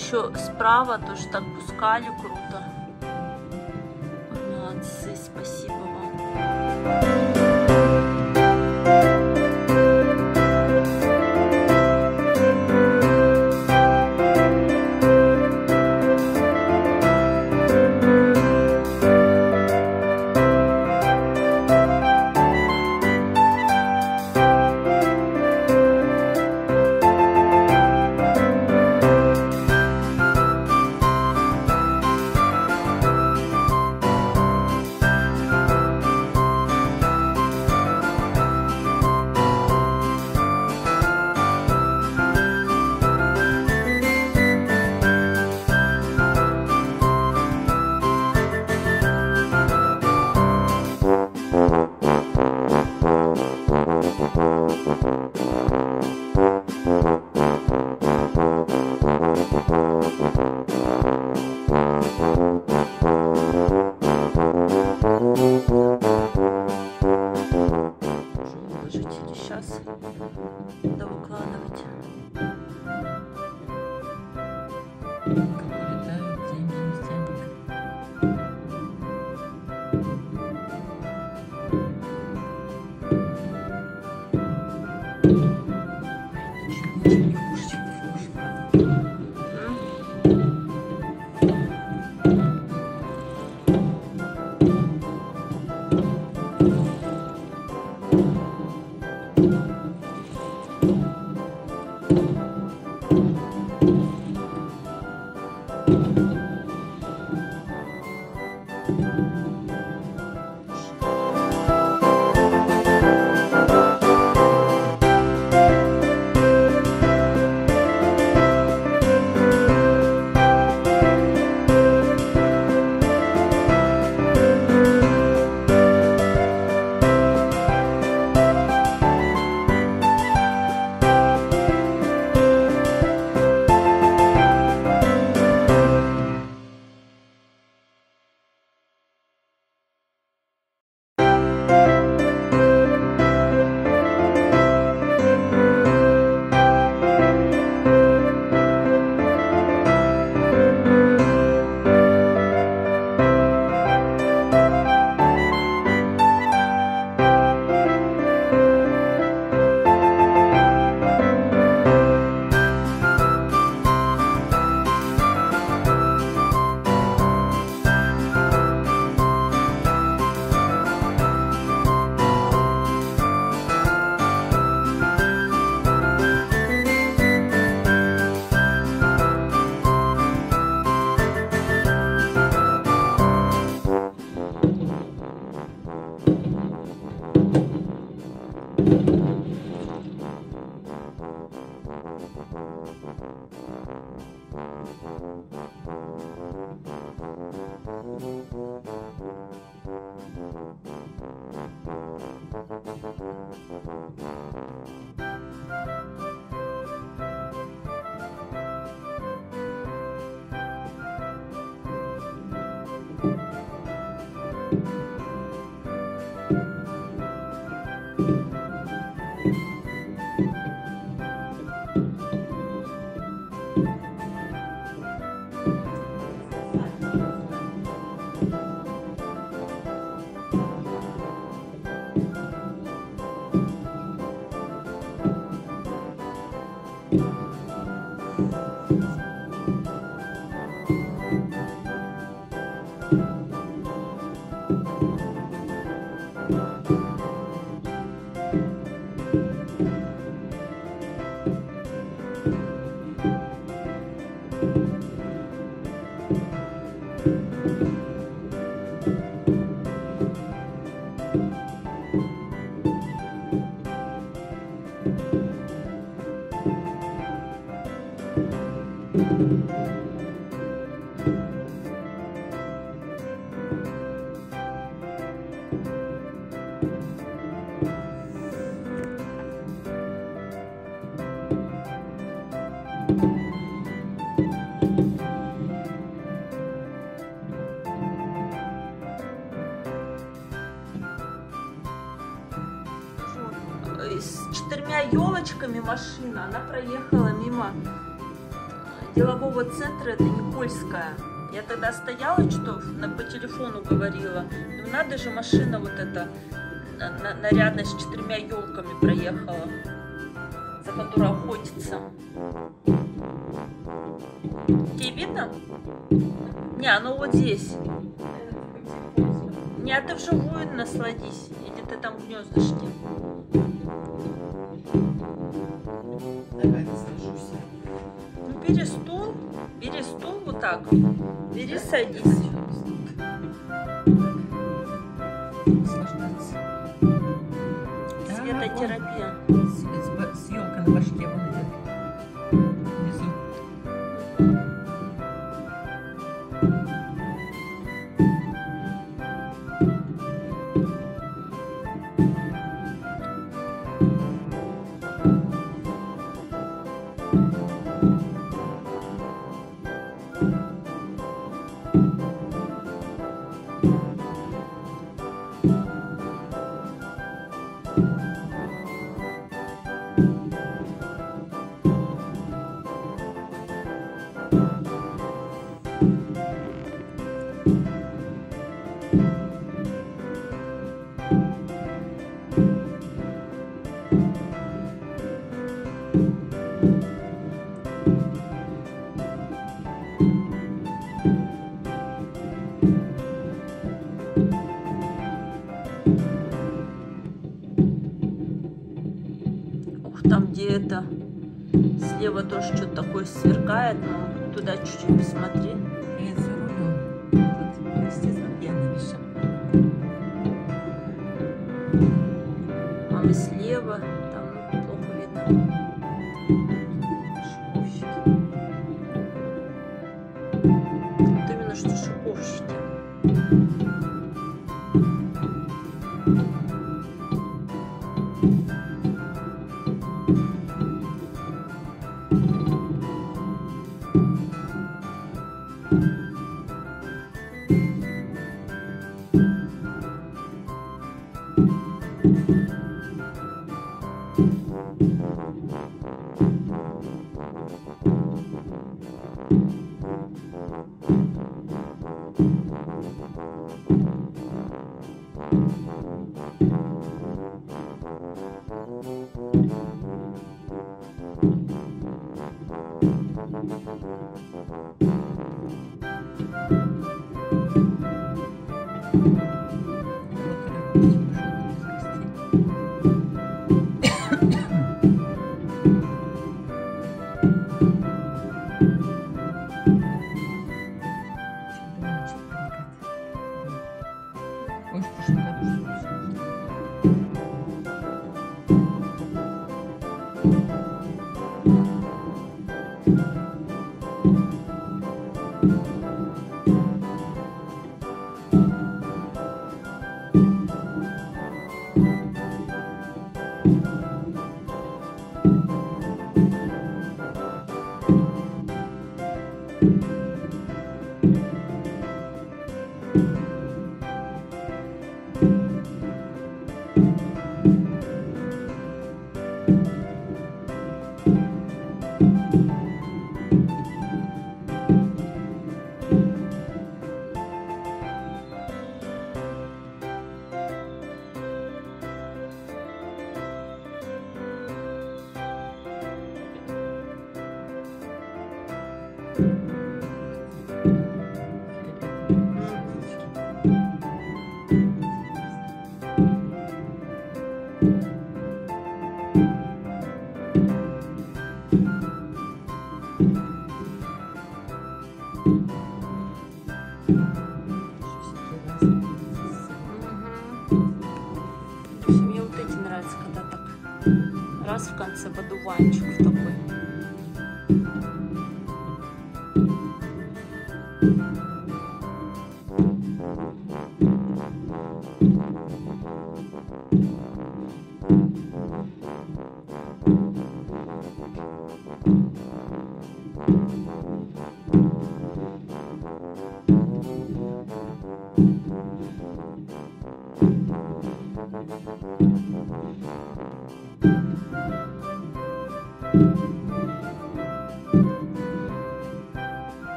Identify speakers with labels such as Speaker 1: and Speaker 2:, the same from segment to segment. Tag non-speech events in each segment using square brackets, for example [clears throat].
Speaker 1: Еще справа тоже так пускали круто. Молодцы, спасибо вам. Довыкладывать.
Speaker 2: Летают деньги. Ничего не кушать, кушать.
Speaker 1: С Thank you. Четырьмя елочками она проехала мимо делового центра это Никольская. Я тогда стояла, что на, по телефону говорила. Ну надо же, машина вот эта на- на- нарядная с четырьмя елками проехала, за которой охотится. Тебе видно? Не, оно вот здесь. Не, а ты вживую насладись. Или ты там.
Speaker 2: Давай сажусь.
Speaker 1: Ну, бери стул, бери стул вот так. Бери, садись. Светотерапия. Сверкает, но туда чуть-чуть посмотри.
Speaker 2: Я за В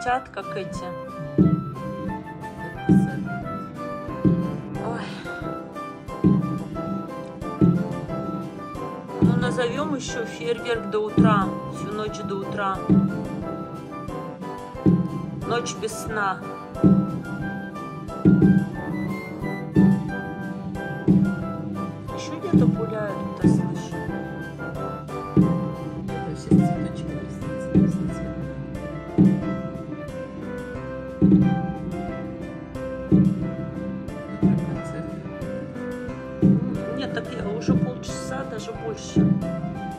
Speaker 2: Это салют.
Speaker 1: Ой. Ну, назовем еще фейерверк до утра, всю ночь до утра. Ночь без сна. Полчаса, даже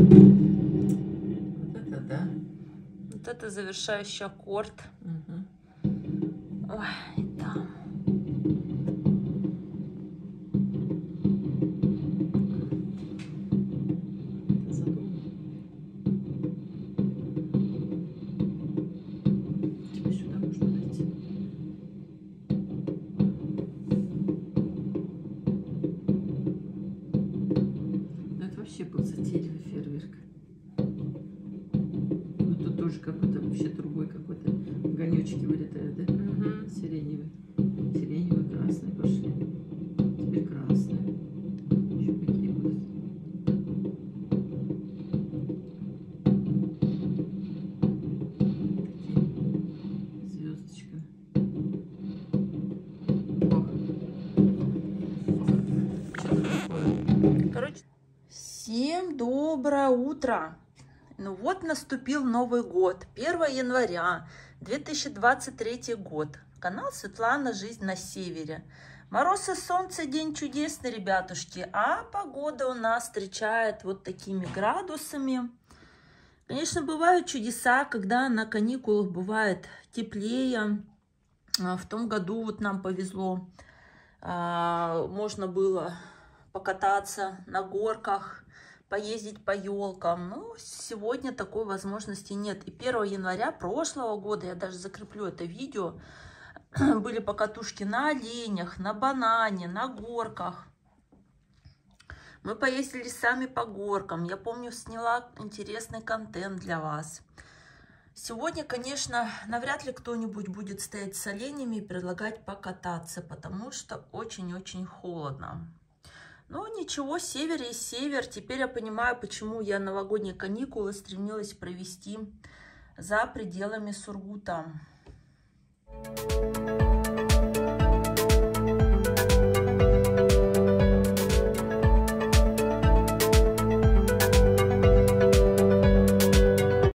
Speaker 2: Вот это да. Вот это
Speaker 1: завершающий аккорд.
Speaker 2: Мгм.
Speaker 1: Ой,
Speaker 2: Огонечки вылетают, да?
Speaker 1: Мгм.
Speaker 2: Сиреневый. Сиреневый, красный пошли. Теперь красный. Еще какие будут? Такие звездочка.
Speaker 1: Короче, всем доброе утро. Ну вот наступил Новый год, 1 января 2023 год. Канал Светлана «Жизнь на севере». Мороз и солнце, день чудесный, ребятушки. А погода у нас встречает вот такими градусами. Конечно, бывают чудеса, когда на каникулах бывает теплее. А, В том году вот нам повезло. А, Можно было покататься на горках, поездить по елкам. Ну, сегодня такой возможности нет. И 1 января прошлого года, я даже закреплю это видео, [clears throat] были покатушки на оленях, на банане, на горках. Мы поездили сами по горкам. Я помню, сняла интересный контент для вас. Сегодня, конечно, навряд ли кто-нибудь будет стоять с оленями и предлагать покататься, потому что очень-очень холодно. Ну, ничего, север и север. Теперь я понимаю, почему я новогодние каникулы стремилась провести за пределами Сургута.